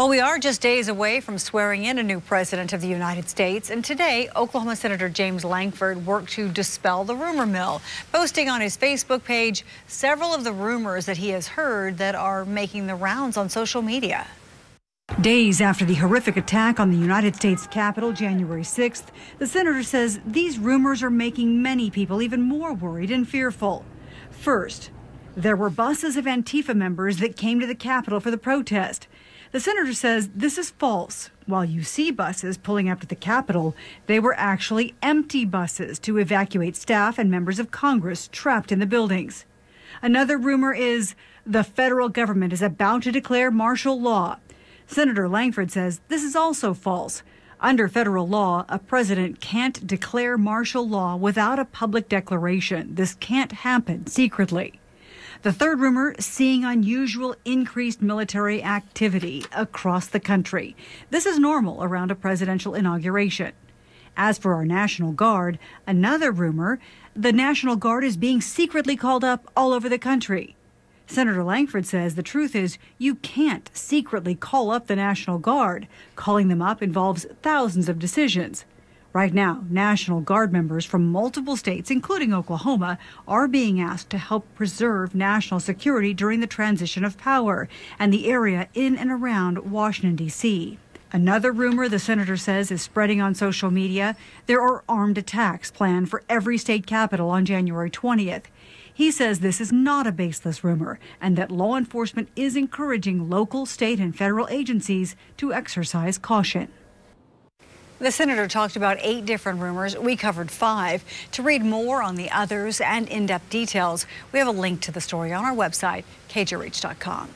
Well, we are just days away from swearing in a new president of the United States, and today, Oklahoma Senator James Lankford worked to dispel the rumor mill, posting on his Facebook page several of the rumors that he has heard that are making the rounds on social media. Days after the horrific attack on the United States Capitol January 6th, the senator says these rumors are making many people even more worried and fearful. First, there were buses of Antifa members that came to the Capitol for the protest. The senator says this is false. While you see buses pulling up to the Capitol, they were actually empty buses to evacuate staff and members of Congress trapped in the buildings. Another rumor is the federal government is about to declare martial law. Senator Lankford says this is also false. Under federal law, a president can't declare martial law without a public declaration. This can't happen secretly. The third rumor seeing unusual increased military activity across the country. This is normal around a presidential inauguration. As for our National Guard, another rumor the National Guard is being secretly called up all over the country. Senator Lankford says the truth is you can't secretly call up the National Guard. Calling them up involves thousands of decisions. Right now, National Guard members from multiple states, including Oklahoma, are being asked to help preserve national security during the transition of power and the area in and around Washington, D.C. Another rumor the senator says is spreading on social media there are armed attacks planned for every state capital on January 20th. He says this is not a baseless rumor and that law enforcement is encouraging local, state, and federal agencies to exercise caution. The senator talked about eight different rumors. We covered five. To read more on the others and in-depth details, we have a link to the story on our website, kjrh.com.